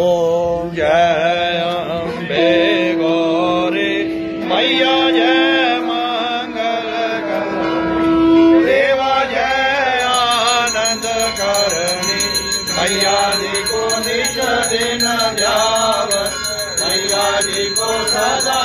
ओम जय अम्बे गौरी, मैया जय मंगल देवा जय आनंद करणी मैया जी को निश दिन जाव मैया जी को सदा